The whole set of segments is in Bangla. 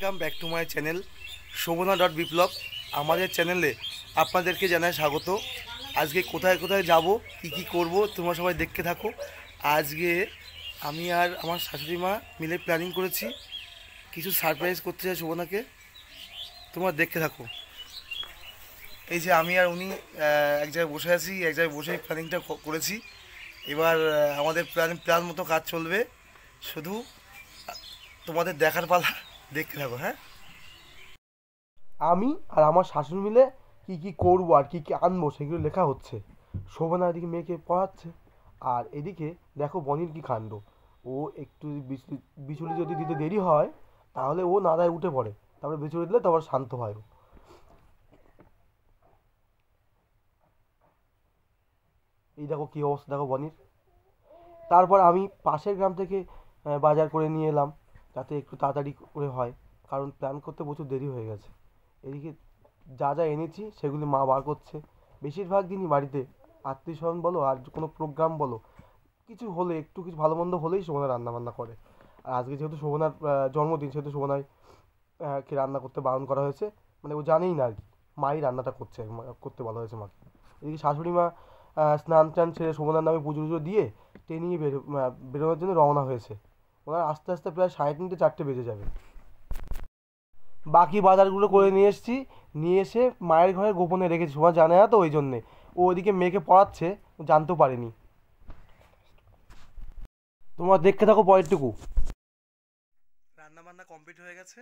Welcome back to my channel Shobhana dot Biplab আমাদের চ্যানেলে আপনাদেরকে জানাই স্বাগত। আজকে কোথায় কোথায় যাব, কি কি করব, তোমরা সবাই দেখতে থাকো। আজকে আমি আর আমার শাশুড়ি মা মিলে প্ল্যানিং করেছি। কিছু সারপ্রাইজ করতে চাই শোভনাকে। তোমরা দেখতে থাকো। এই যে আমি আর উনি এক জায়গায় বসে আছি, এক জায়গায় বসে প্ল্যানিংটা করেছি। এবার আমাদের প্ল্যান প্ল্যান মতো কাজ চলবে। শুধু তোমাদের দেখার পালা। দেখতে থাকো হ্যাঁ? আমি আর আমার শাশুড়ি মিলে কি কি করব আর কি কি আনব সেগুলো লেখা হচ্ছে। শোভনা এদিকে মেয়েকে পড়াচ্ছে আর এদিকে দেখো বনির কি কাণ্ড। ও একটু বিচুলি যদি দিতে দেরি হয়, তাহলে ও নাদায় উঠে পড়ে। তারপরে বিচুলি দিলে তারপর শান্ত হয় ও। এই দেখো কী অবস্থা, দেখো বনির। তারপর আমি পাশের গ্রাম থেকে বাজার করে নিয়ে এলাম। যাতে একটু তাড়াতাড়ি করে হয়। কারণ প্ল্যান করতে প্রচুর দেরি হয়ে গেছে। এদিকে যা যা এনেছি, সেগুলি মা বার করছে। বেশিরভাগ দিনই বাড়িতে আত্মীয় স্বজন বলো আর কোনো প্রোগ্রাম বলো, কিছু হলে, একটু কিছু ভালো মন্দ হলেই শোভনা রান্না বান্না করে। আর আজকে যেহেতু শোভনার জন্মদিন, সেহেতু শোভনায় কে রান্না করতে বারণ করা হয়েছে মানে ও জানেই না আর কি। মাই রান্নাটা করছে করতে বলা হয়েছে মাকে। এদিকে শাশুড়ি মা স্নান টান ছেড়ে শোভনার নামে পুজো টুজো দিয়ে ট্রেনে নিয়ে বেরো বেরোনোর জন্য রওনা হয়েছে। ওনার আস্তে আস্তে প্রায় সাড়ে তিনটে, চারটে বেজে যাবে। বাকি বাজারগুলো করে নিয়ে এসেছি। নিয়ে এসে মায়ের ঘরে গোপনে রেখেছি শোভা জানে না তো ওই জন্যে। ও ওইদিকে মেয়েকে পড়াচ্ছে জানতেও পারেনি। তোমরা দেখতে থাকো পরেরটুকু। রান্না বান্না কমপ্লিট হয়ে গেছে।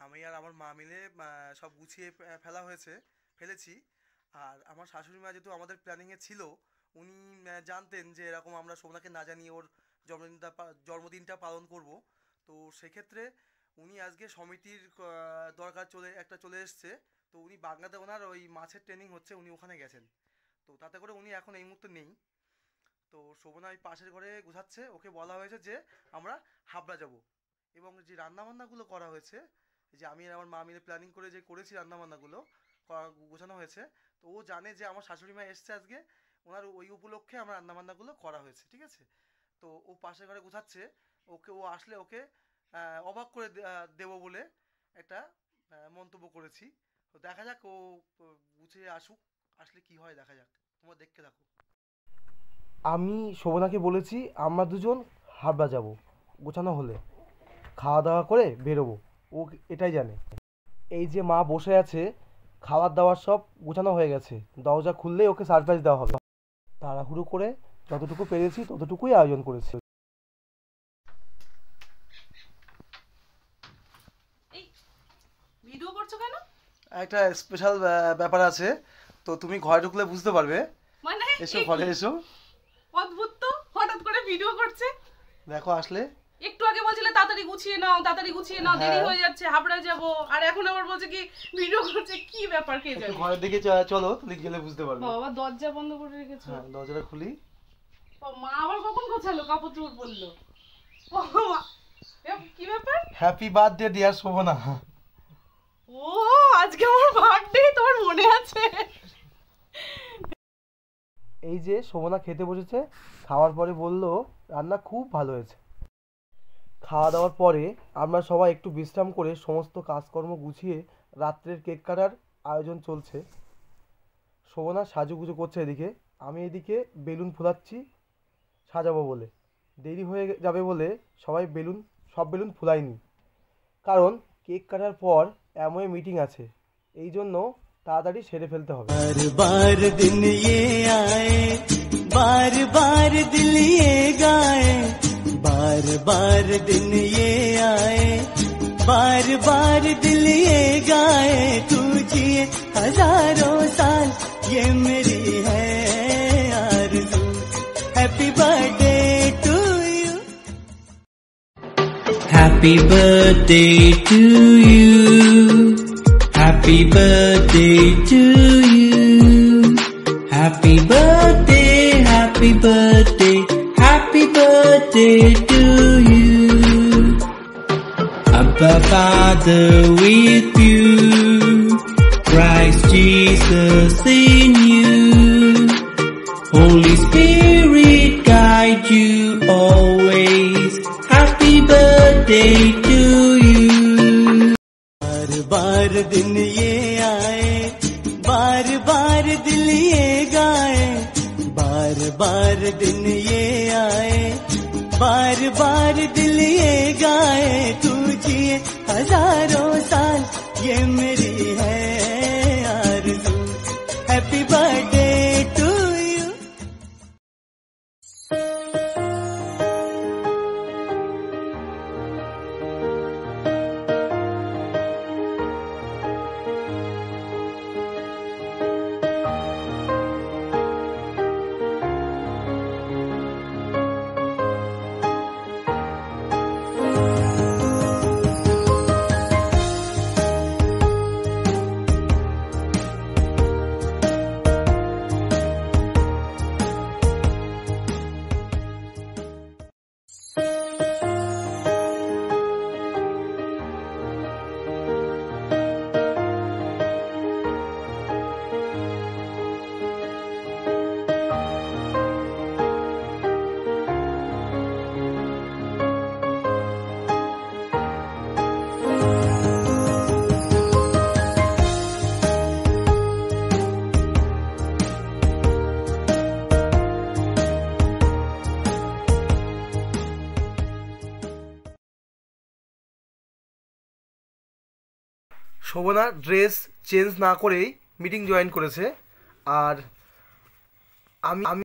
আমি আর আমার মা মিলে সব গুছিয়ে ফেলা হয়েছে, ফেলেছি। আর আমার শাশুড়ি মা যেহেতু আমাদের প্ল্যানিংয়ে ছিল, উনি জানতেন যে এরকম আমরা সোমনাকে না জানিয়ে ওর জন্মদিনটা জন্মদিনটা পালন করব। তো সেক্ষেত্রে উনি আজকে সমিতির দরকার চলে, একটা চলে এসছে। তো উনি বাংলাতে ওনার ওই মাছের ট্রেনিং হচ্ছে, উনি ওখানে গেছেন। তো তাতে করে উনি এখন এই মুহূর্তে নেই। তো শোভনা ওই পাশের ঘরে গুছাচ্ছে। ওকে বলা হয়েছে যে আমরা হাবড়া যাব। এবং যে রান্নাবান্নাগুলো করা হয়েছে যে আমি আমার মা মিলে প্ল্যানিং করে যে করেছি রান্নাবান্নাগুলো গোছানো হয়েছে। তো ও জানে যে আমার শাশুড়ি মা এসছে আজকে। ওনার ওই উপলক্ষে আমার রান্নাবান্নাগুলো করা হয়েছে, ঠিক আছে? তো ও পাশের ঘরে গুছাচ্ছে, ওকে, ও আসলে ওকে অবাক করে দেবো বলে একটা মন্তব্য করেছি। তো দেখা যাক ও গুছিয়ে আসুক, আসলে কি হয় দেখা যাক। তোমরা দেখতে থাকো। আমি শোভনাকে বলেছি, আমরা দুজন হাবড়া যাব গোছানো হলে। খাওয়া দাওয়া করে বেরোবো, ও এটাই জানে। এই যে মা বসে আছে খাবার দাবার সব গোছানো হয়ে গেছে, দরজা খুললেই ওকে সারপ্রাইজ দেওয়া হবে। তাড়াহুড়ো করে যতটুকু পেরেছি ততটুকুই আয়োজন করেছি। ভিডিও করছ কেন? একটা স্পেশাল ব্যাপার আছে। তো তুমি ঘরে ঢুকলে বুঝতে পারবে। মানে এসো ঘরে এসো। অদ্ভুত তো হঠাৎ করে ভিডিও করছে। দেখো আসলে। একটু আগে বলছিলে তাড়াতাড়ি গুছিয়ে নাও তাড়াতাড়ি গুছিয়ে নাও দেরি হ্যাঁ। হয়ে যাচ্ছে হাবড়া যাব। আর এখন আবার বলছে কি ভিডিও করছে কি ব্যাপার কে জানে? ঘরের দিকে চলো তাহলে গেলে বুঝতে পারবে। বাবা দরজা বন্ধ করে রেখেছো। হ্যাঁ দরজাটা খুলি। মা আবার কখন গোছালো? কাপড় চোপড় বলল কি ব্যাপার? হ্যাপি বার্থডে ডিয়ার শোভনা ও আজকে আমার বার্থডে তোমার মনে আছে? এই যে শোভনা খেতে বসেছে খাওয়ার পরে বলল রান্না খুব ভালো হয়েছে। খাওয়া দাওয়ার পরে আমরা সবাই একটু বিশ্রাম করে সমস্ত কাজকর্ম গুছিয়ে রাত্রের কেক কাটার আয়োজন চলছে। শোভনা সাজুগুজু করছে এদিকে আমি এদিকে বেলুন ফুলাচ্ছি সাজাবো বলে। দেরি হয়ে যাবে বলে সবাই বেলুন, সব বেলুন ফুলায়নি। কারণ কেক কাটার পর এমনই মিটিং আছে। এই জন্য তাড়াতাড়ি সেরে ফেলতে হবে। বার দিন আয়ে বার বার দিল গায়ে বার দিন আয়ে বার বার দিল গায়ে। তুঝিয়ে হাজারো সাল ये Happy birthday to you. Happy birthday to you. Happy birthday, happy birthday, happy birthday to you. Abba Father with you. Christ Jesus in you. Holy Spirit guide you बार दिन ये आए बार बार दिल ये गाए बार बार दिन ये आए बार बार दिल ये गाए, तू जिए हज़ारों साल, ये मेरी শোভনা ড্রেস চেঞ্জ না করেই মিটিং জয়েন করেছে। আর আমি আমি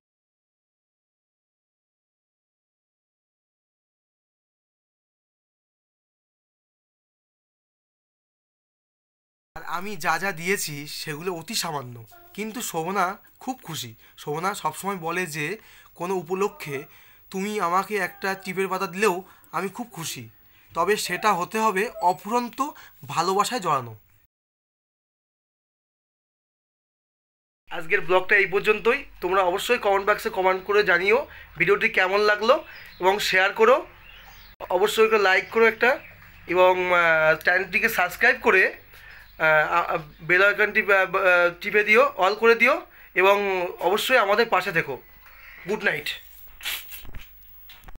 আর আমি যা যা দিয়েছি সেগুলো অতি সামান্য। কিন্তু শোভনা খুব খুশি। শোভনা সবসময় বলে যে, কোনো উপলক্ষে তুমি আমাকে একটা টিপের পাতা দিলেও আমি খুব খুশি। তবে সেটা হতে হবে অফুরন্ত ভালোবাসায় জড়ানো। আজকের ব্লগটা এই পর্যন্তই। তোমরা অবশ্যই কমেন্ট বক্সে কমেন্ট করে জানিও ভিডিওটি কেমন লাগল এবং শেয়ার করো। অবশ্যই লাইক করো একটা এবং চ্যানেলটিকে সাবস্ক্রাইব করে বেল আইকনটি টিপে দিও অল করে দিও এবং অবশ্যই আমাদের পাশে থেকো। Good night